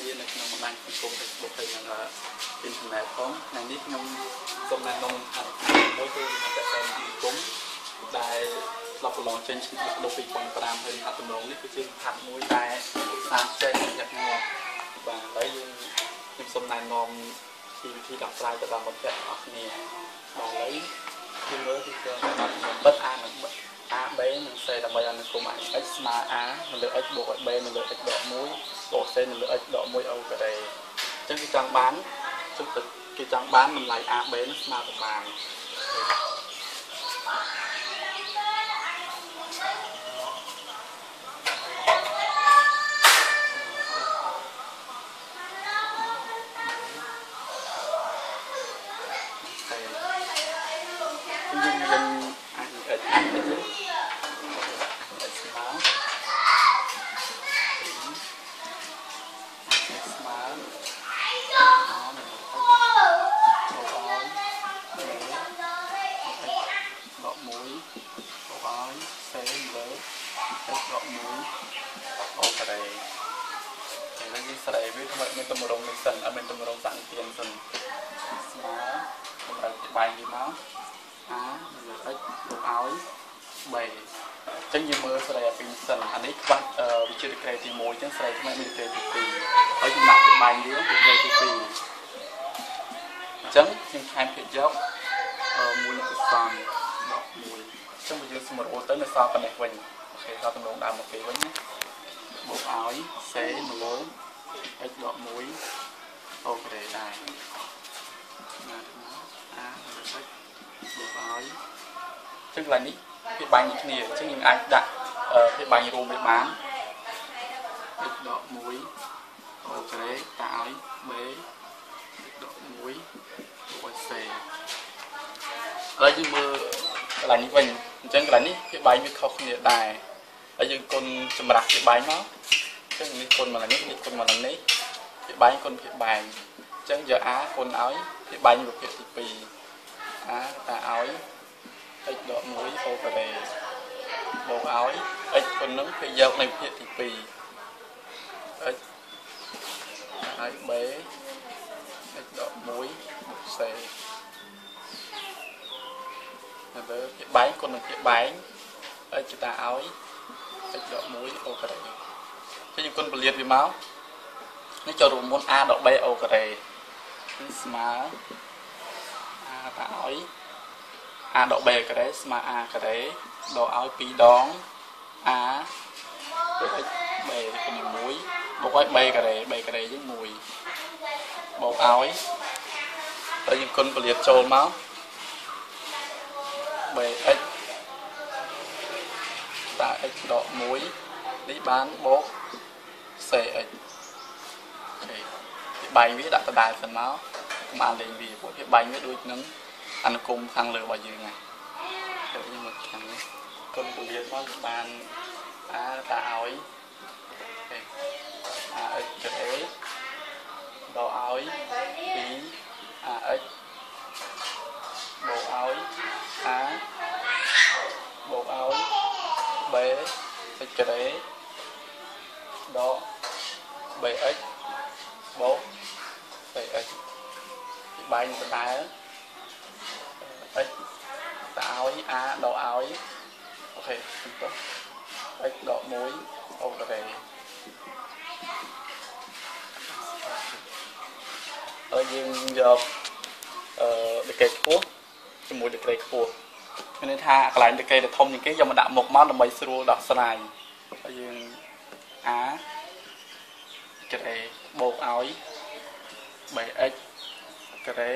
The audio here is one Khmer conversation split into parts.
គ្នានៅក្នុងបណ្ដាញសង្គម Facebook ហើយនិងអ៊ីនធឺណិតផងថ្ងៃនេះខ្ញុំសូមណែនាំថាមួយគឺអត្តសញ្ញាណសង្គមដែលឆ្លប់ប្រឡងចេញឆ្នាំ2005ហើយហាត់តម្រងនេះគឺជាហាត់មួយដែលសាស្ត្រចេញយ៉ាងងាប់បាទហើយយើងខ្ញុំសូមណែនាំពីវិធីដោះស្រាយទៅដល់មិត្តភ័ក្តិអស់គ្នាបាទហើយយើងមើលពីគេបិទអានឹងបិទ A B និង C ដើម្បីឲ្យនឹងគុំ x ស្មើ A នៅលើ x បូក b នៅលើ x ដក1បូក c នៅលើ x ដក1អូការ៉េអញ្ចឹងគេចង់បានជិះទៅគេចង់បានតម្លៃ A B នឹងស្មើប្រមាណយើងយើងអាចអាចអាចទៅស្មើស្មើអមបោកឲ្យដក1បោកឲ្យសេលើដក1អូការ៉េហើយយើងស្រែវាធ្វើមានតម្រងនេះសិនអត់មានតម្រងសាំងទៀនសិនស្មើតម្រូវបាយវាមក A លើ x បូកឲ្យ b អញ្ចឹងយើងមើលស្រ័យអាពីរសិនអានេះខ្វះវិជាក្រេទី1អញ្ចឹងស្រ័យថ្មីមានក្រេទី2ហើយចំណាក់ពីបាញ់វាគឺក្រេទី2អញ្ចឹងយើងថែមភាគយកមួយនៅសំដក1អញ្ចឹងយើងសម្រួលទៅនៅសល់ប៉ុណ្ណេះវិញអូខេដល់ទំនងដើមមកពីវិញណាបូកឲ្យ c នៅលើ x ដក1អូខេដែរណាអាលើ x បូកឲ្យចឹងកន្លែងនេះ វាបាញ់ដូចគ្នាអញ្ចឹងយើងអាចដាក់វាបាញ់រួមវាបាន x ដក1អូក្រេតាឲ្យ b x ដក1បូក c ឥឡូវយើងមើលកន្លែងនេះវិញអញ្ចឹងកន្លែងនេះវាបាញ់វាខុសគ្នាដែរហើយយើងគុណចម្រាស់វាបាញ់មកអញ្ចឹងនេះគុណមកនេះនេះគុណមកនេះវាបាញ់គុណវាបាញ់អញ្ចឹងយក a គុណឲ្យវាបាញ់ប្រភេទទី2 a តាឲ្យ x ដក1អូការ៉េបូកឲ្យ x ប៉ុណ្ណឹងគេយកនៅភាគទី2 x ហើយ b x ដក1បូក c នៅលើភាគបែងគុណនឹងភាគបែង x តាឲ្យ x ដក1អូការ៉េគឺយើងគុណពលាតវាមកនេះចូលរួមមុន a ដក b អូការ៉េស្មើ a តាឲ្យ a ដក b ការ៉េស្មើ a ការ៉េដកឲ្យ2ដង a បូក x b គឺ1បូកឲ្យ b ការ៉េ b ការ៉េយើង1បូកឲ្យទៅយើងគុណពលាតចូលមក bx តា x ដក1នេះបានបូក cx អូខេវាបែងវាដាក់ដដែលសិនមកកុំអានលេងវាពួកវាបែងវាដូចនឹង អនុគមខាងលើរបស់យើងហ្នឹងទៅយើងមកខាងនេះគុណពលាតមកបានអាតាឲ្យអា x ក្រេដល់ឲ្យ2 ax បូកឲ្យ a បូកឲ្យ b x ក្រេដក bx បូក cx បែងដដែល x តឲ្យ a ដកឲ្យអូខេបន្ត x ដក1អូការ៉េហើយយើងយកអឺដកេខ្ពស់ជាមួយដកេខ្ពស់មានន័យថាកន្លែងដកេដែលធំជាងគេយកមកដាក់មុខមកដើម្បីស្រួលដោះស្រាយហើយយើង a ក្រេបូកឲ្យ bx ក្រេ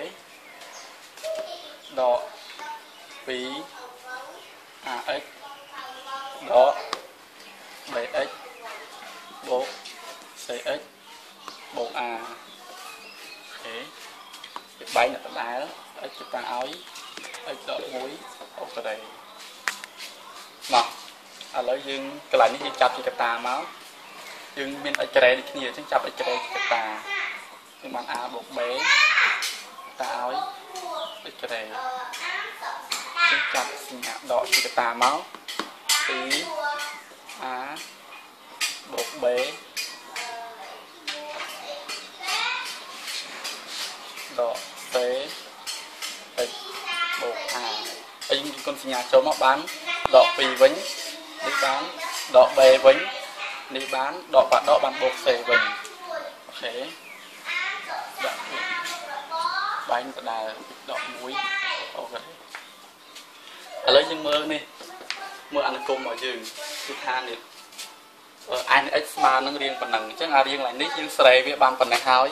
ដក 2 ax ដក bx បូក cx បូក a អូខេវាបែងដដែល x ទៅតាឲ្យ x ដក1អូការ៉េមកឥឡូវយើងកន្លែងនេះយើងចាប់ជាកតាមកយើងមាន x ការ៉េដូចគ្នាអញ្ចឹងចាប់ x ការ៉េជាកតាយើងបាន a បូក b តាឲ្យ x ការ៉េចឹងចាប់សញ្ញាដកជាកតាមក 2a បូក b ដក C x បូក a ហើយយើងគុណសញ្ញាចូលមកបានដក2វិញនេះបានដក b វិញនេះបានដកបាក់ដកបានបូក c វិញអូខេដាក់ បាញ់ដដែលដក1អូខេឥឡូវយើងមើលនេះមើលអនុគមរបស់យើងគឺថានេះអឺ n x ស្មើនឹងរៀងប៉ុណ្ណឹងអញ្ចឹងអារៀងឡើងនេះយើងស្រេវាបានប៉ុណ្ណេះហើយ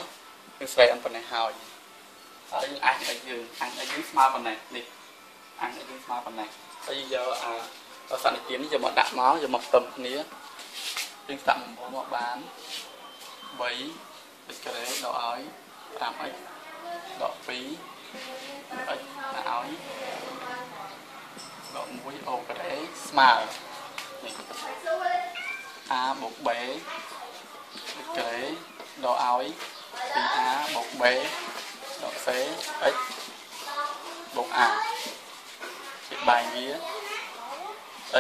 យើងស្រេបានប៉ុណ្ណេះហើយហើយយើង n x យើង n x យើងស្មើប៉ុណ្ណេះនេះ n x យើងស្មើប៉ុណ្ណេះហើយយើងយកអាសន្និធាននេះយកមកដាក់មកយកមកផ្ទឹមគ្នាយើងស្ដាប់មកមកបាន3 x ការ៉េដកឲ្យ 5x ដក2 x ដាក់ឲ្យដក1អូការ៉េស្មើនេះ a បូក b ក្រេដកឲ្យ 2a បូក b ដក c x បូក a ជាបែងវា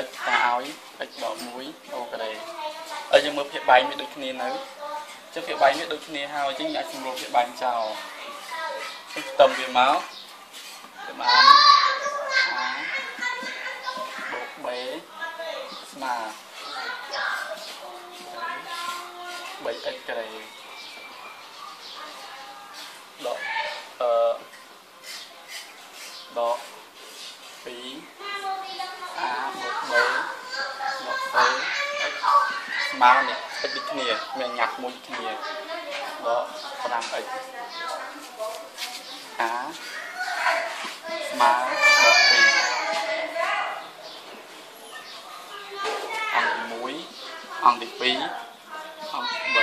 x តាឲ្យ x ដក1អូក្រេហើយយើងមើលភាគបែងវាដូចគ្នានៅចឹងភាគបែងវាដូចគ្នាហើយចឹងអាចសម្រួលភាគបែងចោល ខ្ញុំផ្ទឹមវាមកទៅបាន a បូក b ស្មើ 3x ក្រេដកអឺដក 2a បូក b ដក c x ស្មើនេះ x ដូចគ្នាមានញ៉ាត់មួយគ្នាដក 5x a ស្មើដក2អង្គទី1អង្គទី2អង្គ3អ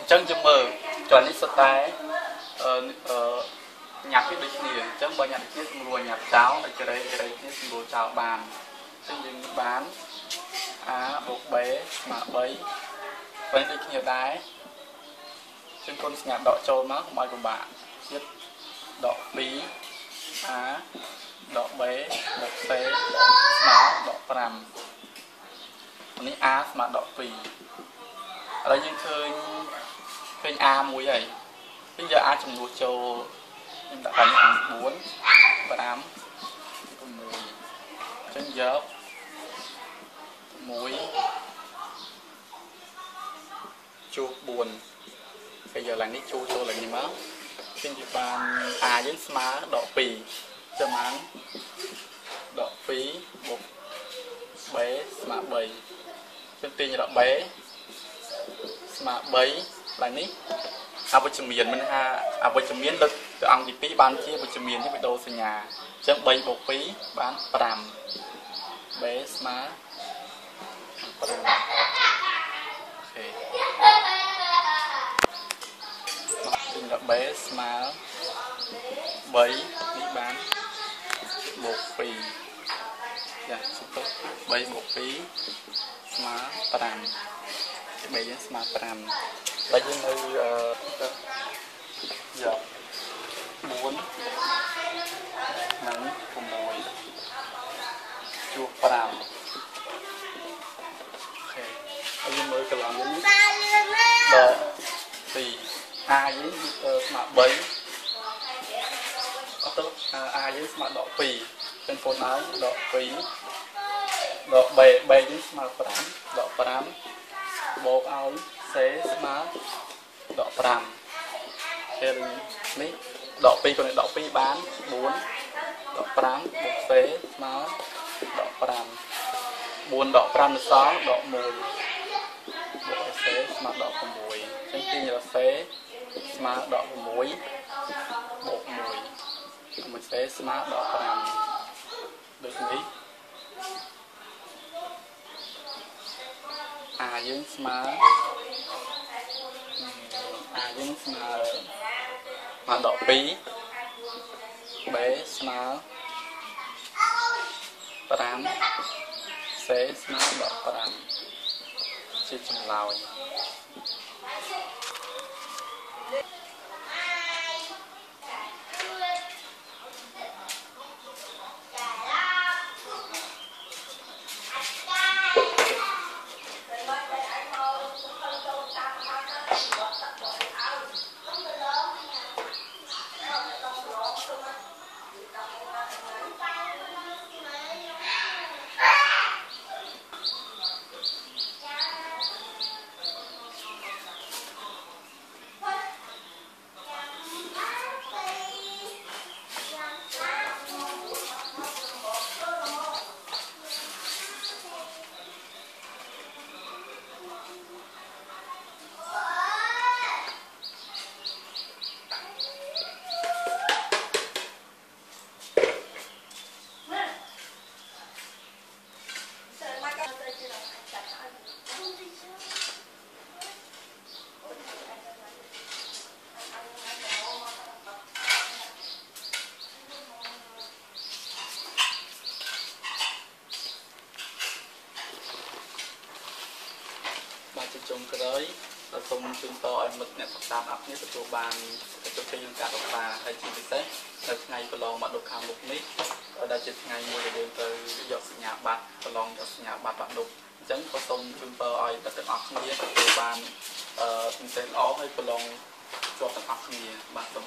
ញ្ចឹងយើងមើលចុះនេះសុទ្ធតែអឺអឺញ៉ាត់វាដូចគ្នាអញ្ចឹងបើញ៉ាត់គ្នាស្រួលញ៉ាត់ចោលអិចរេចរេគ្នាស្រួលចោលបានអញ្ចឹងយើងបាន a បូក b ស្មើ3វិញដូចគ្នាដែរ ចឹងគុណសញ្ញាដកចូលមកកុំឲ្យពិបាកទៀតដក2 a ដក b បូក c ស្មើដក5នេះ a ស្មើដក2ឥឡូវយើងឃើញឃើញ a មួយហើយវិញយក a ចំនួនចូលខ្ញុំដាក់បញ្ហា4 5 6អញ្ចឹងយក1ជួប4 ពេលយកឡើងនេះជួចូលឡើងនេះមកឃើញវាបាន a យើងស្មើដក2ចាំបានដក2បូក b ស្មើ3យើងទាញរក B ស្មើ3ឡើងនេះអវិជ្ជមានមិនថាអវិជ្ជមានដូចទៅអង្គទី2បានជាវិជ្ជមាននេះបដូរសញ្ញាអញ្ចឹង3បូក2បាន5 B ស្មើ5 ទាញរក B ស្មើ3នេះបានបូក2ចាសុខ3បូក2ស្មើ5បីយើងស្មើ5បើយើងនៅអឺយក4និង6ជួប5អូខេហើយយើងមើលកន្លងវិញដ ល់2 a យើងស្មើ3អត់ទៅ a យើងស្មើដក2ចឹងពោលហើយដក2ដក3 3នេះស្មើ5ដក5បូកឲ្យ C ស្មើដក5ពេលនេះដក2ក៏នេះដក2បាន4ដក5បូក C ស្មើដក5 4ដក5នៅសល់ដក1បូកឲ្យ C ស្មើដក6អញ្ចឹងទាញរក C ស្មើដក6បូក1មួយ C ស្មើដក5ដូចនេះអាយើងស្មើអាយើងស្មើមកដក2 B ស្មើ5 C ស្មើដក5ជាចម្លើយ ដល់សូមជូនពរឲ្យមិត្តអ្នកសិក្សាអស់គ្នាទទួលបានជោគជ័យក្នុងការសិក្សាហើយជាពិសេសនៅថ្ងៃប្រឡងមកដល់ខាងមុខនេះដែលជាថ្ងៃមួយដែលយើងទៅយកសញ្ញាបត្រប្រឡងយកសញ្ញាបត្របាក់ឌុបអញ្ចឹងក៏សូមជូនពរឲ្យមិត្តទាំងអស់គ្នាទទួលបានអឺពិសេសល្អហើយប្រឡងជាប់ទាំងអស់គ្នាបាទសូម